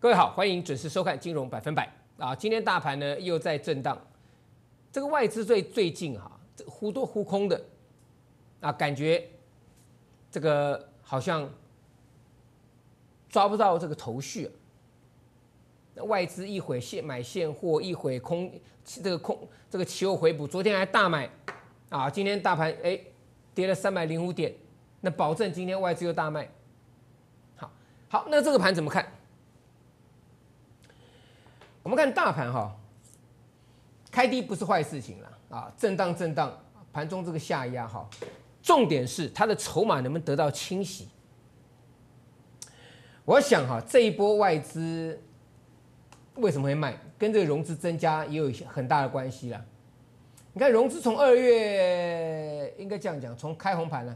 各位好，欢迎准时收看《金融百分百》啊！今天大盘呢又在震荡，这个外资最最近哈，这忽多忽空的啊，感觉这个好像抓不到这个头绪啊。外资一会现买现货，一会空这个空这个期货回补，昨天还大买啊，今天大盘哎跌了三百零五点，那保证今天外资又大卖。好，好，那这个盘怎么看？我们看大盘哈，开低不是坏事情了啊，震荡震荡，盘中这个下压哈，重点是它的筹码能不能得到清洗。我想哈，这一波外资为什么会卖，跟这个融资增加也有很大的关系啦。你看融资从二月应该这样讲，从开红盘呢，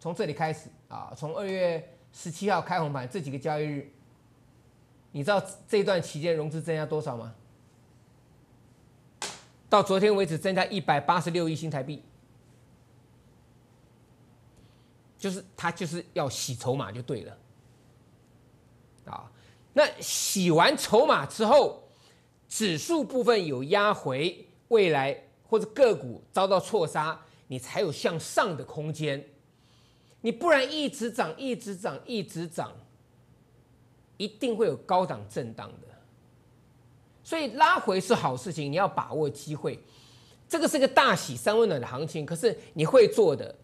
从这里开始啊，从二月十七号开红盘这几个交易日。你知道这段期间融资增加多少吗？到昨天为止增加一百八十六亿新台币，就是他就是要洗筹码就对了，啊，那洗完筹码之后，指数部分有压回，未来或者个股遭到错杀，你才有向上的空间，你不然一直涨，一直涨，一直涨。一定会有高档震荡的，所以拉回是好事情，你要把握机会。这个是个大喜三温暖的行情，可是你会做的，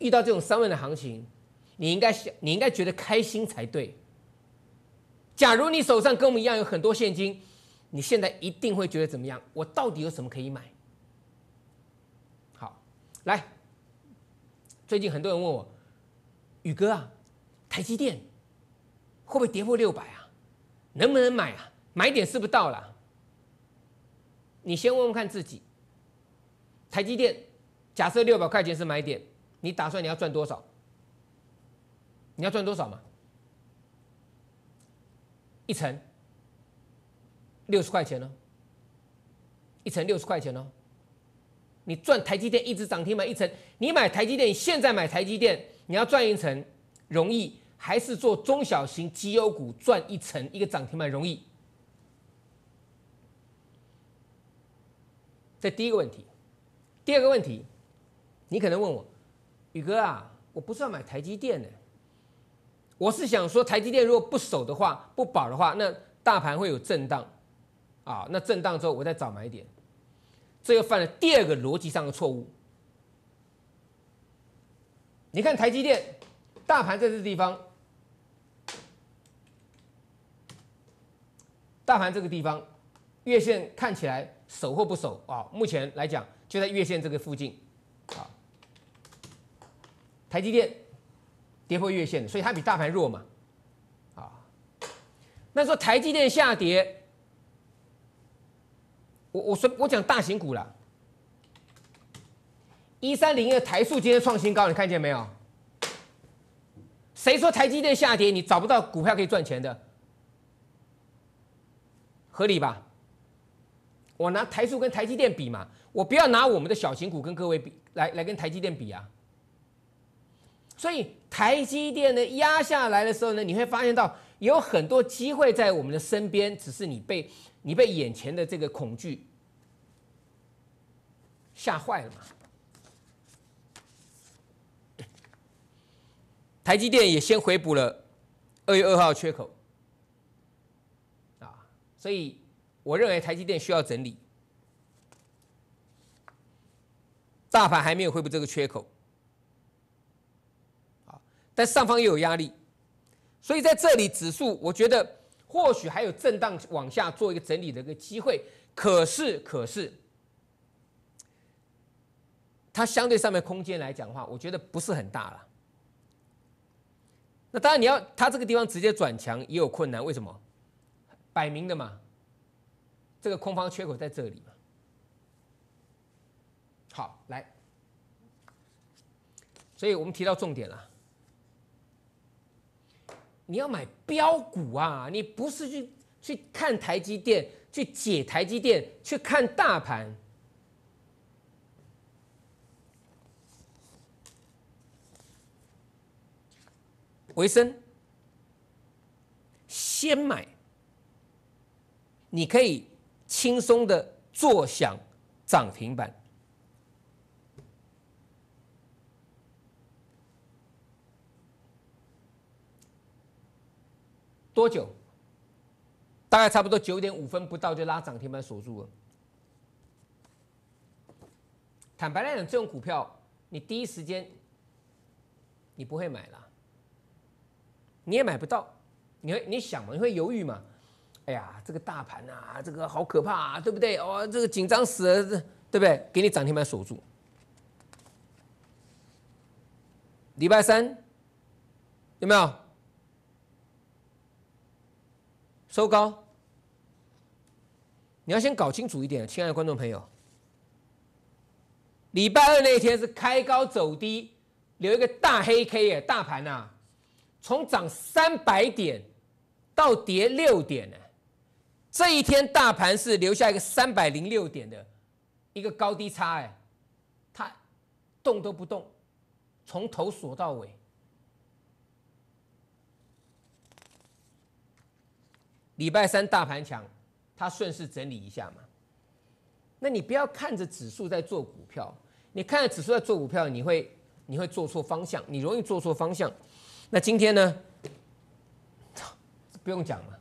遇到这种三温暖的行情，你应该想，你应该觉得开心才对。假如你手上跟我们一样有很多现金，你现在一定会觉得怎么样？我到底有什么可以买？好，来，最近很多人问我，宇哥啊，台积电。会不会跌破六百啊？能不能买啊？买点是不是到了？你先问问看自己。台积电假设六百块钱是买点，你打算你要赚多少？你要赚多少嘛？一层六十块钱呢？一层六十块钱哦。你赚台积电一直涨停买一层，你买台积电，现在买台积电，你要赚一层容易。还是做中小型绩优股赚一层一个涨停板容易？这第一个问题。第二个问题，你可能问我，宇哥啊，我不是要买台积电的，我是想说台积电如果不守的话，不保的话，那大盘会有震荡啊，那震荡之后我再找买点，这又犯了第二个逻辑上的错误。你看台积电，大盘在这地方。大盘这个地方，月线看起来守或不守啊？目前来讲，就在月线这个附近啊。台积电跌破月线，所以它比大盘弱嘛啊。那说台积电下跌，我我说我讲大型股了，一三零二台塑今天创新高，你看见没有？谁说台积电下跌你找不到股票可以赚钱的？合理吧？我拿台塑跟台积电比嘛，我不要拿我们的小型股跟各位比，来来跟台积电比啊。所以台积电呢压下来的时候呢，你会发现到有很多机会在我们的身边，只是你被你被眼前的这个恐惧吓坏了嘛。台积电也先回补了二月二号缺口。所以，我认为台积电需要整理，大盘还没有恢复这个缺口，啊，但上方又有压力，所以在这里指数，我觉得或许还有震荡往下做一个整理的一个机会，可是，可是，它相对上面空间来讲的话，我觉得不是很大了。那当然，你要它这个地方直接转强也有困难，为什么？摆明的嘛，这个空方缺口在这里嘛。好，来，所以我们提到重点了，你要买标股啊，你不是去去看台积电，去解台积电，去看大盘。维生。先买，你可以轻松的坐享涨停板。多久？大概差不多九点五分不到就拉涨停板锁住了。坦白来讲，这种股票你第一时间你不会买了，你也买不到。你会你想嘛？你会犹豫嘛？哎呀，这个大盘啊，这个好可怕，啊，对不对？哦，这个紧张死了，对不对？给你涨停板锁住。礼拜三有没有收高？你要先搞清楚一点，亲爱的观众朋友。礼拜二那一天是开高走低，留一个大黑 K 耶，大盘呐。从涨三百点到跌六点呢，这一天大盘是留下一个三百零六点的一个高低差哎，它动都不动，从头锁到尾。礼拜三大盘强，它顺势整理一下嘛。那你不要看着指数在做股票，你看着指数在做股票，你会你会做错方向，你容易做错方向。那今天呢？不用讲了，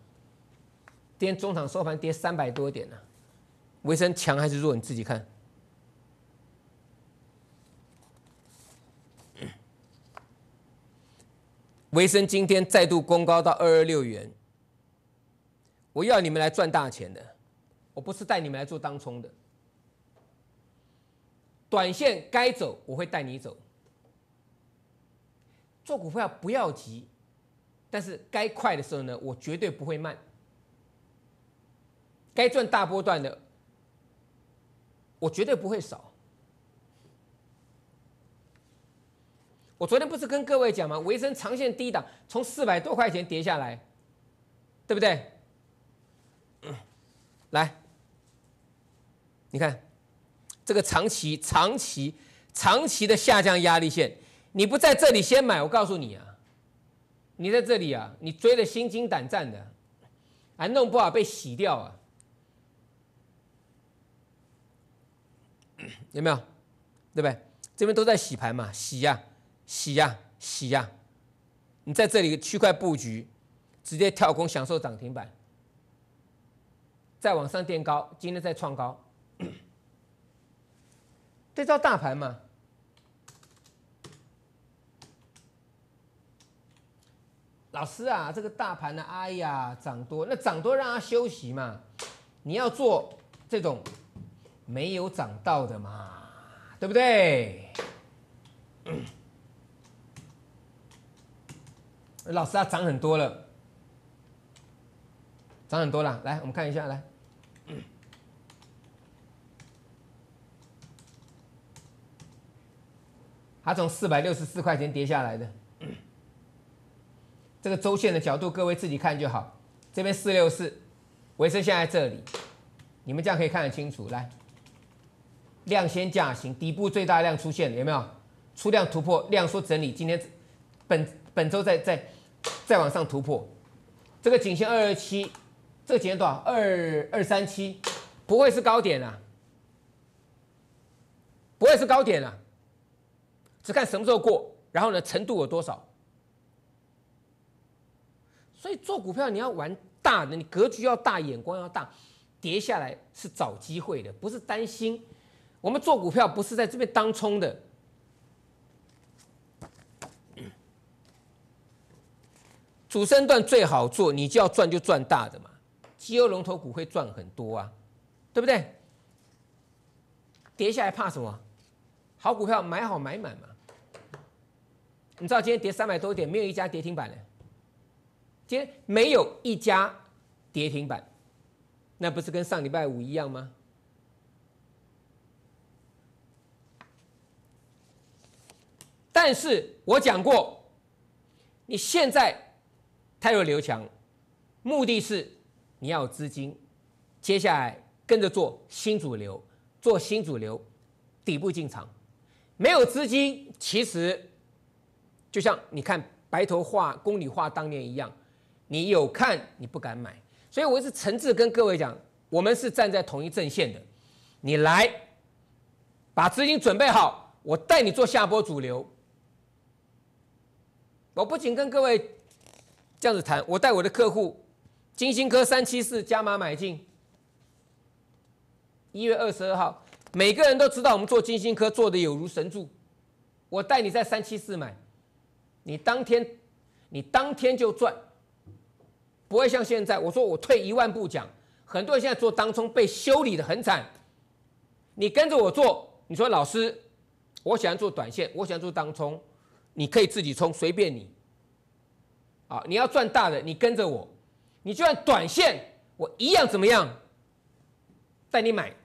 今天中场收盘跌三百多点呢。维生强还是弱？你自己看。维生今天再度攻高到二二六元。我要你们来赚大钱的，我不是带你们来做当冲的。短线该走，我会带你走。做股票不要急，但是该快的时候呢，我绝对不会慢。该赚大波段的，我绝对不会少。我昨天不是跟各位讲吗？维生长线低档，从四百多块钱跌下来，对不对？来，你看这个长期、长期、长期的下降压力线。你不在这里先买，我告诉你啊，你在这里啊，你追的心惊胆战的，还弄不好被洗掉啊，有没有？对不对？这边都在洗盘嘛，洗呀，洗呀，洗呀。你在这里区块布局，直接跳空享受涨停板，再往上垫高，今天再创高，对照大盘嘛。老师啊，这个大盘呢，哎呀，涨多，那涨多让它休息嘛。你要做这种没有涨到的嘛，对不对？老师啊，涨很多了，涨很多了。来，我们看一下，来，它从四百六十四块钱跌下来的。这个周线的角度，各位自己看就好。这边四六四，维生现在这里，你们这样可以看得清楚。来，量先价行，底部最大量出现，有没有？出量突破，量缩整理。今天本本周再再再往上突破，这个颈线二二七，这个颈线多少？二二三七，不会是高点啊？不会是高点啊？只看什么时候过，然后呢，程度有多少？所以做股票你要玩大的，你格局要大，眼光要大，跌下来是找机会的，不是担心。我们做股票不是在这边当冲的，主升段最好做，你就要赚就赚大的嘛。绩优龙头股会赚很多啊，对不对？跌下来怕什么？好股票买好买满嘛。你知道今天跌三百多点，没有一家跌停板的。今天没有一家跌停板，那不是跟上礼拜五一样吗？但是我讲过，你现在太弱刘强，目的是你要有资金，接下来跟着做新主流，做新主流，底部进场。没有资金，其实就像你看白头画、宫女画当年一样。你有看你不敢买，所以我是诚挚跟各位讲，我们是站在同一阵线的。你来，把资金准备好，我带你做下波主流。我不仅跟各位这样子谈，我带我的客户，金星科三七四加码买进，一月二十二号，每个人都知道我们做金星科做的有如神助，我带你在三七四买，你当天你当天就赚，不会像现在，我说我退一万步讲，很多人现在做当冲被修理的很惨，你跟着我做，你说老师，我喜欢做短线，我喜欢做当冲。你可以自己冲，随便你。啊，你要赚大的，你跟着我。你就算短线，我一样怎么样？带你买。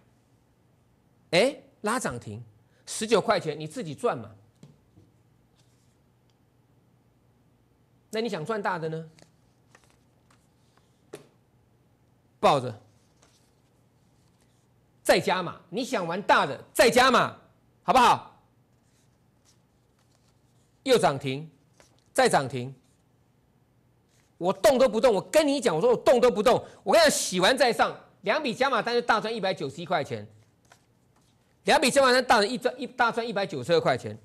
哎，拉涨停，十九块钱，你自己赚嘛。那你想赚大的呢？抱着，再加码。你想玩大的，再加码，好不好？又涨停，再涨停，我动都不动。我跟你讲，我说我动都不动。我跟你讲，洗完再上，两笔加码单就大赚一百九十一块钱，两笔加码单大赚一赚一大赚一百九十二块钱。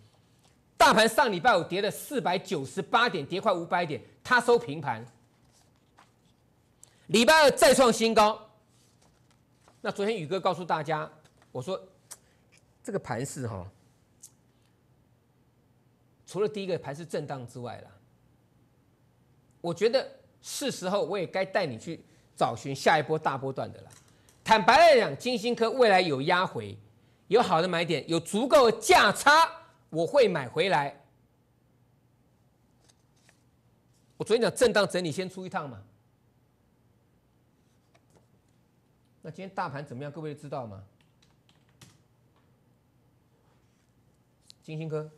大盘上礼拜五跌了四百九十八点，跌快五百点，它收平盘。礼拜二再创新高。那昨天宇哥告诉大家，我说这个盘势哈。除了第一个盘是震荡之外了，我觉得是时候我也该带你去找寻下一波大波段的了。坦白来讲，金星科未来有压回，有好的买点，有足够的价差，我会买回来。我昨天讲震荡整理先出一趟嘛，那今天大盘怎么样？各位知道吗？金星科。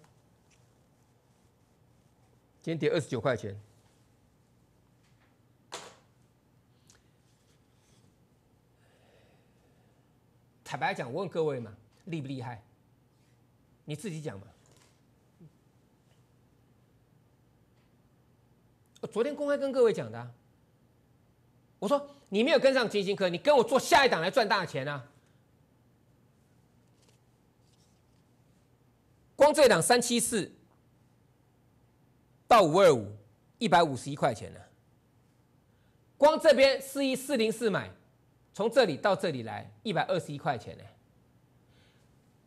今天跌二十九块钱。坦白讲，我问各位嘛，厉不厉害？你自己讲嘛。我昨天公开跟各位讲的，我说你没有跟上金星科，你跟我做下一档来赚大钱啊！光这一档三七四。到五二五，一百五十一块钱了。光这边四一四零四买，从这里到这里来一百二十一块钱呢。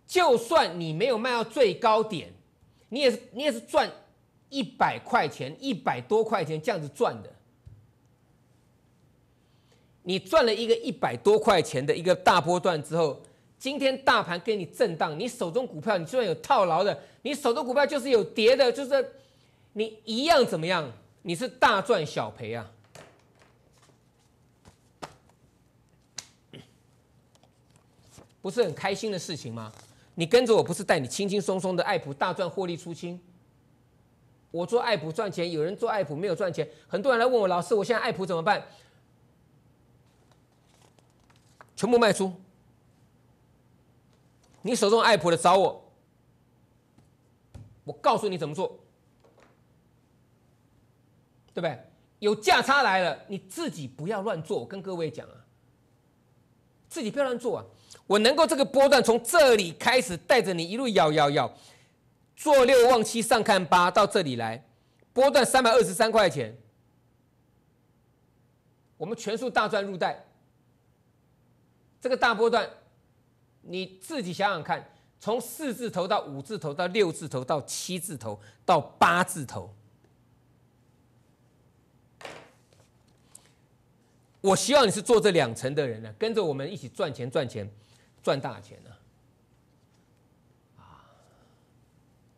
就算你没有卖到最高点，你也是你也是赚一百块钱，一百多块钱这样子赚的。你赚了一个一百多块钱的一个大波段之后，今天大盘给你震荡，你手中股票你就算有套牢的，你手中股票就是有跌的，就是。你一样怎么样？你是大赚小赔啊，不是很开心的事情吗？你跟着我不是带你轻轻松松的爱普大赚获利出清？我做爱普赚钱，有人做爱普没有赚钱，很多人来问我老师，我现在爱普怎么办？全部卖出，你手中爱普的找我，我告诉你怎么做。对不对？有价差来了，你自己不要乱做。我跟各位讲啊，自己不要乱做啊。我能够这个波段从这里开始带着你一路摇摇摇，做六望七上看八到这里来，波段三百二十三块钱，我们全数大赚入袋。这个大波段，你自己想想看，从四字头到五字头到六字头到七字头到八字头。我希望你是做这两层的人呢，跟着我们一起赚钱、赚钱、赚大钱呢。啊，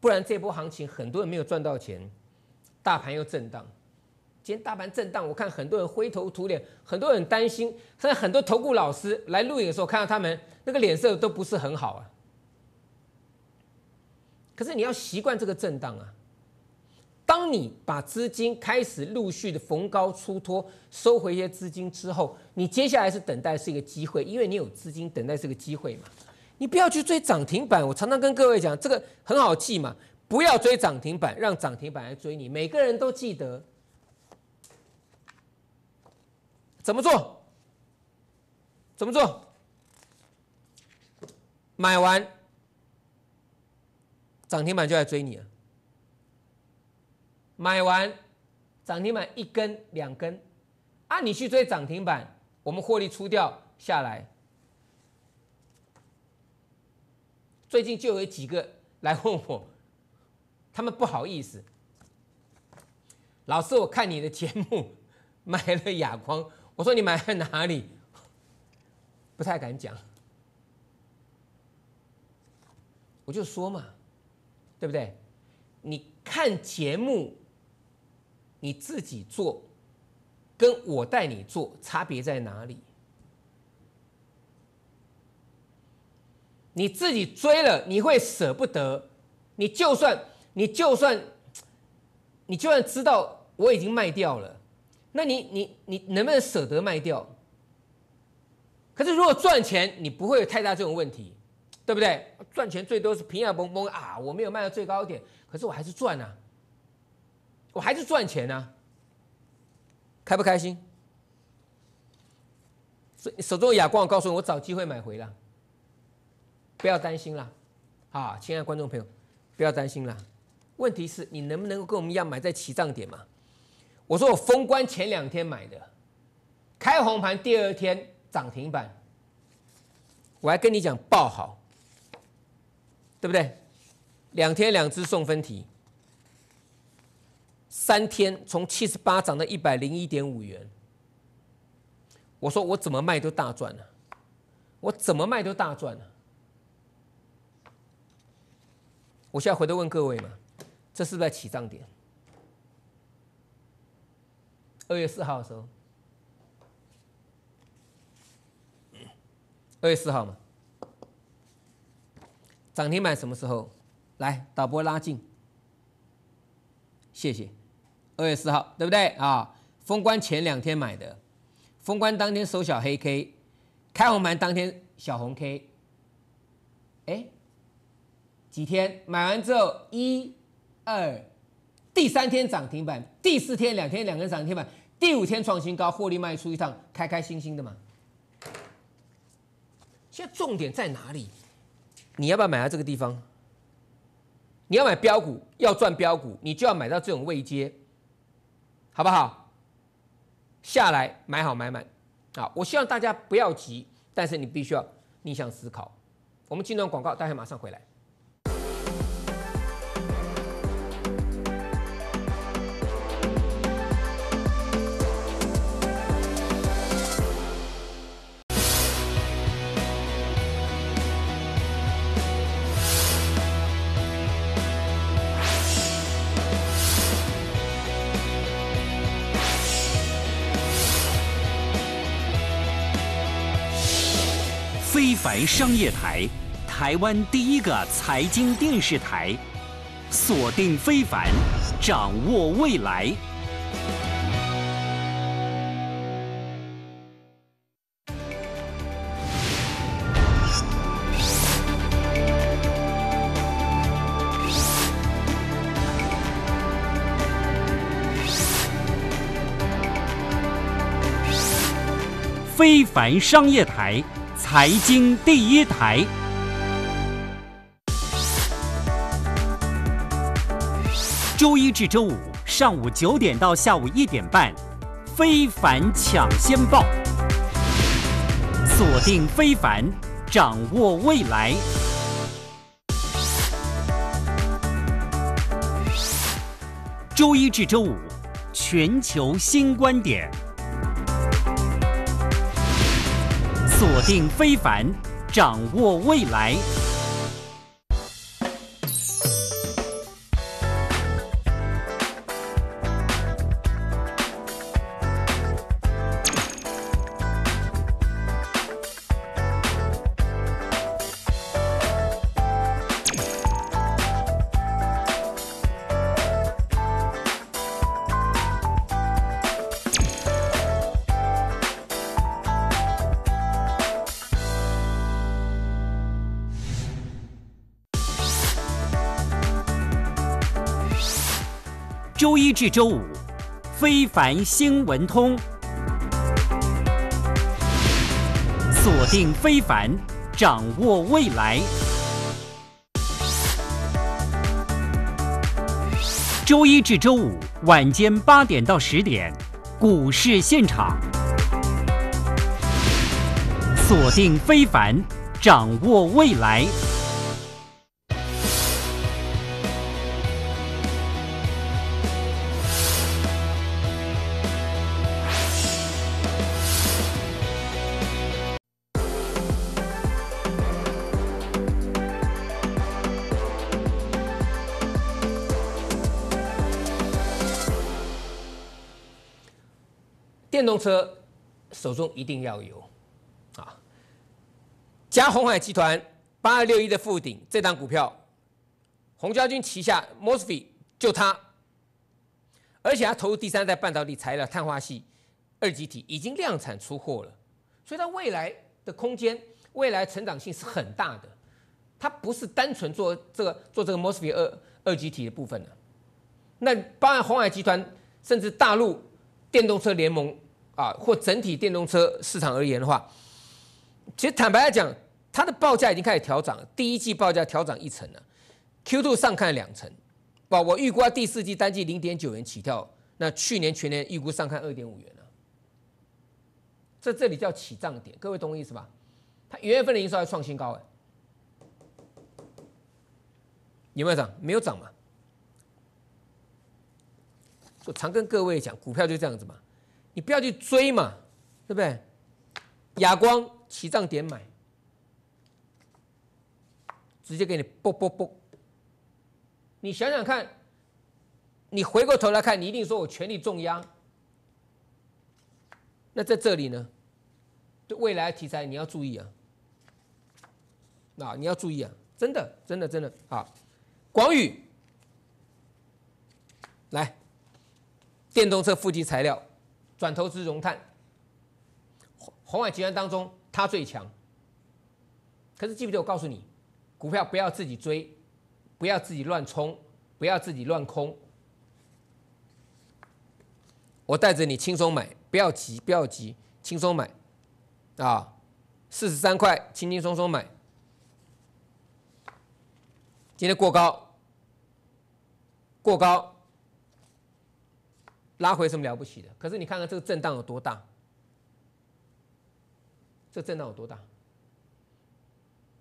不然这波行情很多人没有赚到钱，大盘又震荡。今天大盘震荡，我看很多人灰头土脸，很多人担心。现在很多投顾老师来录影的时候，看到他们那个脸色都不是很好啊。可是你要习惯这个震荡啊。当你把资金开始陆续的逢高出脱，收回一些资金之后，你接下来是等待是一个机会，因为你有资金等待是个机会嘛。你不要去追涨停板，我常常跟各位讲，这个很好记嘛，不要追涨停板，让涨停板来追你。每个人都记得，怎么做？怎么做？买完涨停板就来追你了。买完涨停板一根两根，啊，你去追涨停板，我们获利出掉下来。最近就有几个来问我，他们不好意思，老师，我看你的节目买了哑光，我说你买在哪里？不太敢讲，我就说嘛，对不对？你看节目，你自己做，跟我带你做差别在哪里？你自己追了，你会舍不得。你就算你就算你就算知道我已经卖掉了，那你你你能不能舍得卖掉？可是如果赚钱，你不会有太大这种问题，对不对？赚钱最多是平安蹦蹦啊，我没有卖到最高点，可是我还是赚啊，我还是赚钱啊，开不开心？所以手中的哑光，我告诉你，我找机会买回了。不要担心啦，啊，亲爱的观众朋友，不要担心啦。问题是你能不能够跟我们一样买在起涨点嘛？我说我封关前两天买的，开红盘第二天涨停板，我还跟你讲爆好，对不对？两天两只送分题，三天从七十八涨到一百零一点五元。我说我怎么卖都大赚了，我怎么卖都大赚了。我现在回头问各位嘛，这是不是在起涨点？二月四号的时候，二月四号嘛，涨停板什么时候？来，导播拉近，谢谢。二月四号，对不对啊？封关前两天买的，封关当天收小黑 K，开红盘当天小红 K，哎。几天买完之后，一、二，第三天涨停板，第四天两天两根涨停板，第五天创新高，获利卖出一趟，开开心心的嘛。现在重点在哪里？你要不要买到这个地方？你要买标股，要赚标股，你就要买到这种位阶，好不好？下来买好买满，啊！我希望大家不要急，但是你必须要逆向思考。我们进段广告，待会马上回来。凡商业台，台湾第一个财经电视台，锁定非凡，掌握未来。非凡商业台。财经第一台，周一至周五上午九点到下午一点半，非凡抢先报，锁定非凡，掌握未来。周一至周五，全球新观点。锁定非凡，掌握未来。周一至周五，非凡新闻通。锁定非凡，掌握未来。周一至周五晚间八点到十点，股市现场。锁定非凡，掌握未来。电动车手中一定要有啊！加红海集团八二六一的富鼎这档股票，洪家军旗下 Mosfet 就它，而且它投入第三代半导体材料碳化系二极体已经量产出货了，所以它未来的空间、未来成长性是很大的。它不是单纯做这个做这个 Mosfet 二二极体的部分的。那包含红海集团，甚至大陆电动车联盟。啊，或整体电动车市场而言的话，其实坦白来讲，它的报价已经开始调涨，第一季报价调涨一成了，Q2 上看两成，哇，我预估第四季单季零点九元起跳，那去年全年预估上看二点五元了，这这里叫起涨点，各位懂我意思吧？它元月份的营收还创新高哎，有没有涨？没有涨嘛？我常跟各位讲，股票就这样子嘛。你不要去追嘛，对不对？哑光起涨点买，直接给你啵啵啵。你想想看，你回过头来看，你一定说我全力重压。那在这里呢，对未来题材你要注意啊，啊，你要注意啊，真的，真的，真的啊！广宇，来，电动车负极材料。转投资融碳，红海集团当中它最强。可是记不记得我告诉你，股票不要自己追，不要自己乱冲，不要自己乱空。我带着你轻松买，不要急，不要急，轻松买，啊，四十三块，轻轻松松买。今天过高，过高。拉回什么了不起的？可是你看看这个震荡有多大？这震荡有多大？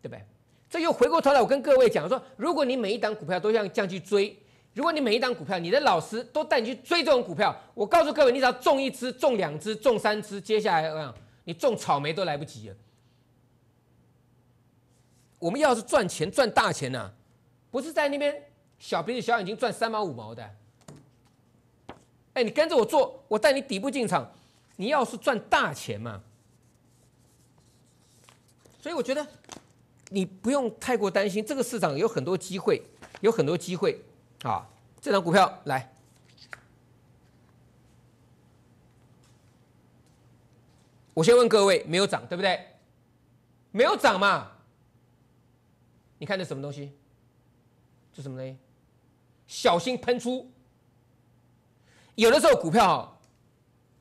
对不对？这又回过头来，我跟各位讲说，如果你每一档股票都像这样去追，如果你每一档股票，你的老师都带你去追这种股票，我告诉各位，你只要中一只、中两只、中三只，接下来怎样？你种草莓都来不及了。我们要是赚钱、赚大钱呢，不是在那边小鼻子小眼睛赚三毛五毛的。哎，你跟着我做，我带你底部进场，你要是赚大钱嘛。所以我觉得你不用太过担心，这个市场有很多机会，有很多机会啊！这张股票来，我先问各位，没有涨对不对？没有涨嘛？你看这什么东西？这什么东西？小心喷出！有的时候股票哈，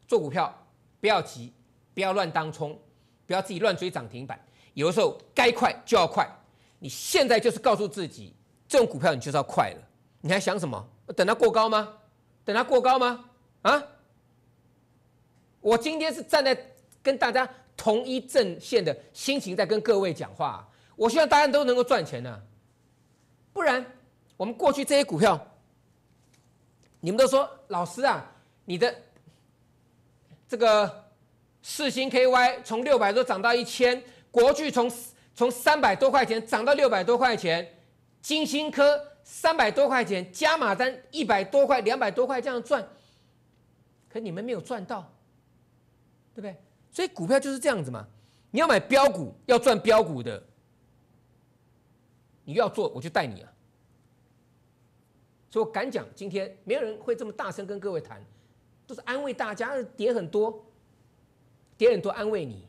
做股票不要急，不要乱当冲，不要自己乱追涨停板。有的时候该快就要快，你现在就是告诉自己，这种股票你就是要快了。你还想什么？等它过高吗？等它过高吗？啊？我今天是站在跟大家同一阵线的心情在跟各位讲话。我希望大家都能够赚钱呢，不然我们过去这些股票。你们都说老师啊，你的这个四星 KY 从六百多涨到一千，国巨从从三百多块钱涨到六百多块钱，金星科三百多块钱，加码单一百多块、两百多块这样赚，可你们没有赚到，对不对？所以股票就是这样子嘛，你要买标股，要赚标股的，你要做我就带你啊。所以我敢讲，今天没有人会这么大声跟各位谈，都是安慰大家，跌很多，跌很多安慰你，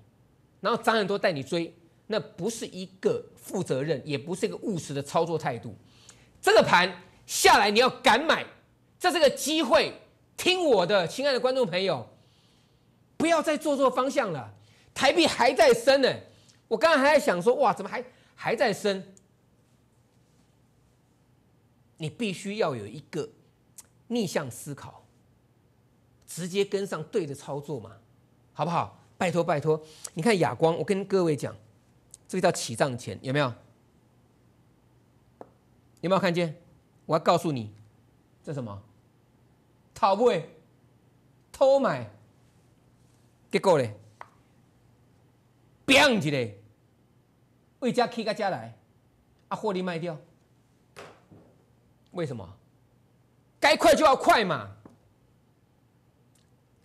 然后涨很多带你追，那不是一个负责任，也不是一个务实的操作态度。这个盘下来你要敢买，这是个机会。听我的，亲爱的观众朋友，不要再做错方向了。台币还在升呢。我刚刚还在想说，哇，怎么还还在升？你必须要有一个逆向思考，直接跟上对的操作嘛，好不好？拜托拜托，你看亚光，我跟各位讲，这个叫起账前，有没有？有没有看见？我要告诉你，这什么？逃不？偷买？结果嘞？砰一个，为家起个家来，啊，获利卖掉。为什么？该快就要快嘛，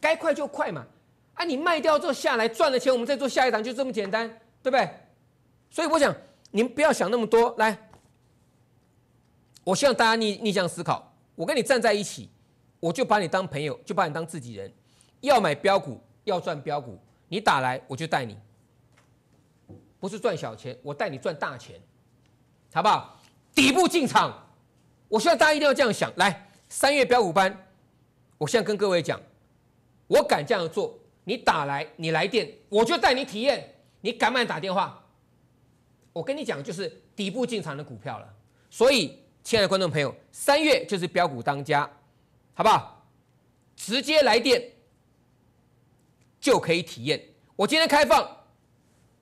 该快就快嘛。啊，你卖掉之后下来赚了钱，我们再做下一档，就这么简单，对不对？所以我想，您不要想那么多。来，我希望大家逆逆向思考。我跟你站在一起，我就把你当朋友，就把你当自己人。要买标股，要赚标股，你打来我就带你，不是赚小钱，我带你赚大钱，好不好？底部进场。我希望大家一定要这样想。来，三月标股班，我现在跟各位讲，我敢这样做，你打来，你来电，我就带你体验。你敢不敢打电话？我跟你讲，就是底部进场的股票了。所以，亲爱的观众朋友，三月就是标股当家，好不好？直接来电就可以体验。我今天开放，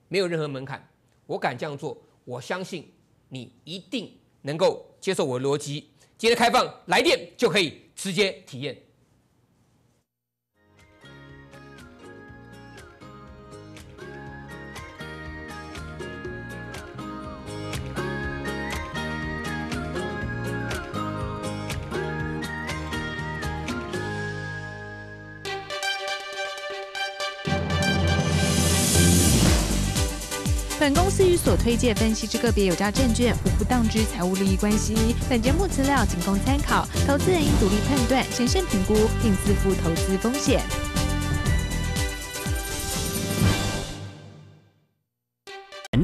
没有任何门槛。我敢这样做，我相信你一定能够。接受我的逻辑，接着开放来电就可以直接体验。司与所推荐分析之个别有价证券无不当之财务利益关系。本节目资料仅供参考，投资人应独立判断、审慎评估，并自负投资风险。